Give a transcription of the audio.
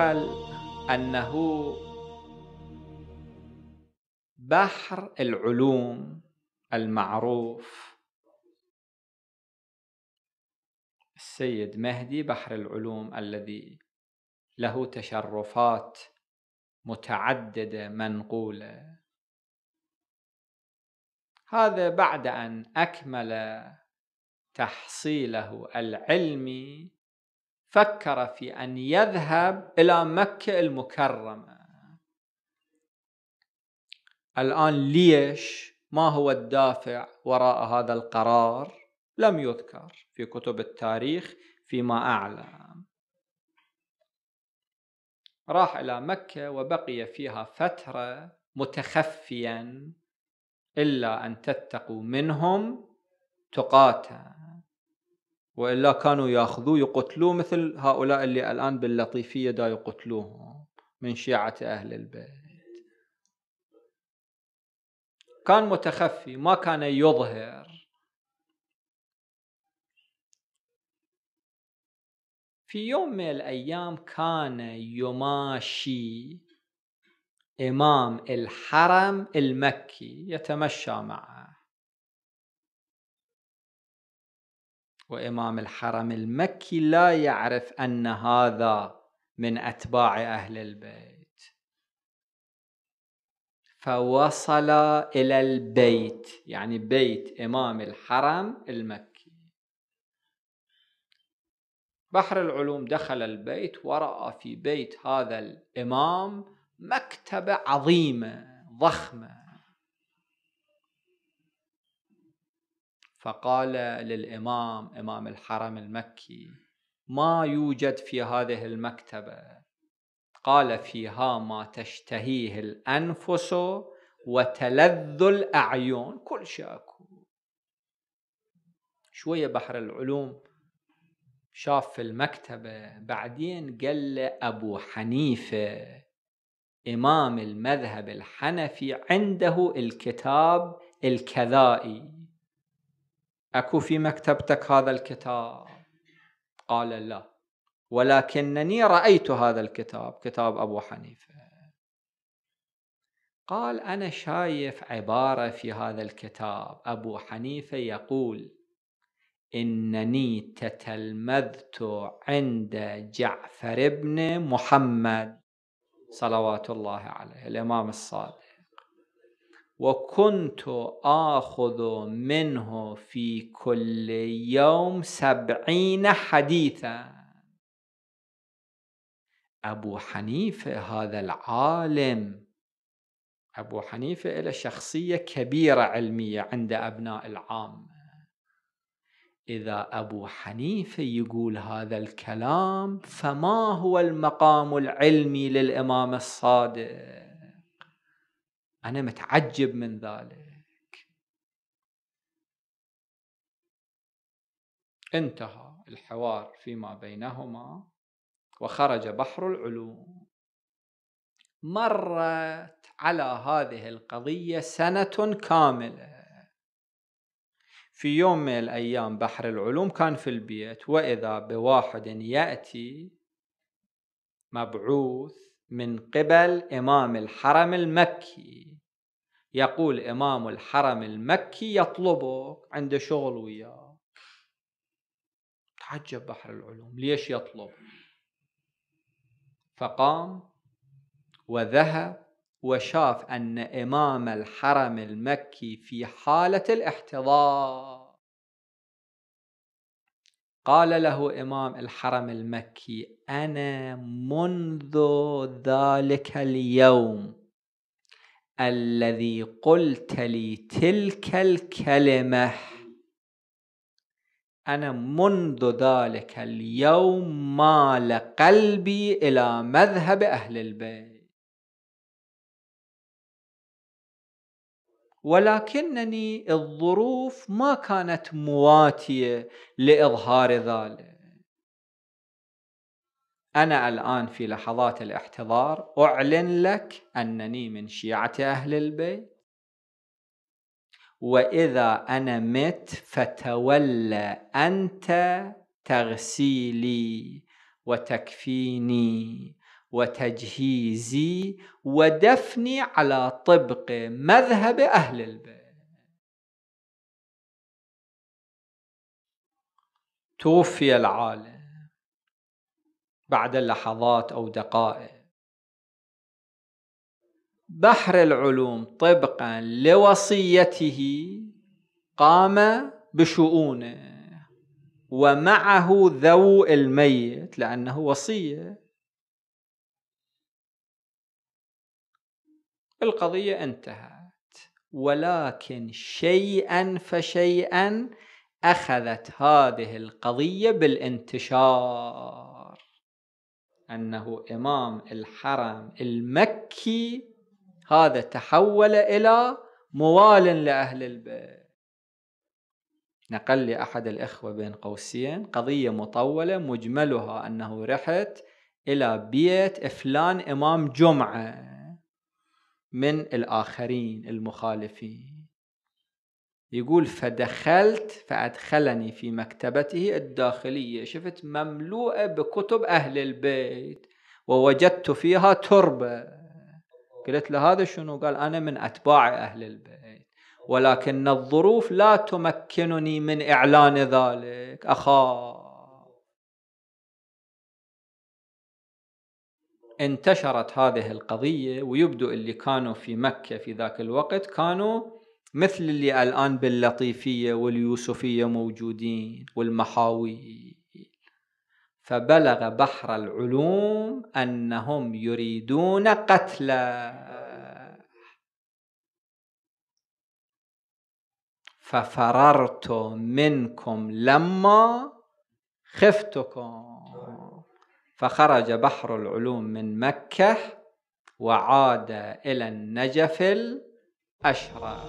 يقال أنه بحر العلوم المعروف. السيد مهدي بحر العلوم الذي له تشرفات متعددة منقولة. هذا بعد أن أكمل تحصيله العلمي فكر في أن يذهب إلى مكة المكرمة. الآن ليش؟ ما هو الدافع وراء هذا القرار؟ لم يذكر في كتب التاريخ فيما أعلم. راح إلى مكة وبقي فيها فترة متخفيا إلا أن تتقوا منهم تقاتا. وإلا كانوا يأخذوه يقتلوه مثل هؤلاء اللي الآن باللطيفية دا يقتلوهم من شيعة أهل البيت. كان متخفي ما كان يظهر. في يوم من الأيام كان يماشي إمام الحرم المكي يتمشى معه. وإمام الحرم المكي لا يعرف أن هذا من أتباع أهل البيت. فوصل إلى البيت يعني بيت إمام الحرم المكي. بحر العلوم دخل البيت ورأى في بيت هذا الإمام مكتبة عظيمة ضخمة. فقال للإمام إمام الحرم المكي ما يوجد في هذه المكتبة. قال فيها ما تشتهيه الأنفس وتلذ الأعين. كل شيء أكو. شوية بحر العلوم شاف في المكتبة بعدين قال له ابو حنيفة إمام المذهب الحنفي عنده الكتاب الكذائي. أكو في مكتبتك هذا الكتاب؟ قال لا. ولكنني رأيت هذا الكتاب كتاب أبو حنيفة. قال أنا شايف عبارة في هذا الكتاب. أبو حنيفة يقول إنني تتلمذت عند جعفر بن محمد. صلوات الله عليه الإمام الصادق. وكنت آخذ منه في كل يوم سبعين حديثا. أبو حنيفة هذا العالم. أبو حنيفة له شخصية كبيرة علمية عند أبناء العامة إذا أبو حنيفة يقول هذا الكلام فما هو المقام العلمي للإمام الصادق؟ أنا متعجب من ذلك. انتهى الحوار فيما بينهما وخرج بحر العلوم. مرت على هذه القضية سنة كاملة. في يوم من الأيام بحر العلوم كان في البيت وإذا بواحد يأتي مبعوث من قبل إمام الحرم المكي. يقول إمام الحرم المكي يطلبك عنده شغل وياه. تعجب بحر العلوم ليش يطلب؟ فقام وذهب وشاف أن إمام الحرم المكي في حالة الاحتضار. قال له إمام الحرم المكي أنا منذ ذلك اليوم الذي قلت لي تلك الكلمة أنا منذ ذلك اليوم مال قلبي إلى مذهب أهل البيت. ولكنني الظروف ما كانت مواتية لإظهار ذلك. أنا الآن في لحظات الاحتضار أعلن لك أنني من شيعة أهل البيت. وإذا أنا مت فتولى أنت تغسيلي وتكفيني. وتجهيزي ودفني على طبق مذهب أهل البيت. توفي العالم بعد لحظات أو دقائق. بحر العلوم طبقا لوصيته قام بشؤونه ومعه ذو الميت لأنه وصية. القضية انتهت ولكن شيئا فشيئا أخذت هذه القضية بالانتشار. أنه إمام الحرم المكي هذا تحول إلى موال لأهل البيت. نقل لي أحد الإخوة بين قوسين قضية مطولة مجملها أنه رحت إلى بيت فلان إمام جمعة. من الآخرين المخالفين. يقول فدخلت فأدخلني في مكتبته الداخلية. شفت مملوءة بكتب أهل البيت ووجدت فيها تربة. قلت له هذا شنو؟ قال أنا من أتباع أهل البيت. ولكن الظروف لا تمكنني من إعلان ذلك. أخاف انتشرت هذه القضية ويبدو اللي كانوا في مكة في ذاك الوقت كانوا مثل اللي الآن باللطيفية واليوسفية موجودين والمحاوي. فبلغ بحر العلوم أنهم يريدون قتله. ففررت منكم لما خفتكم. فخرج بحر العلوم من مكة وعاد إلى النجف الأشرف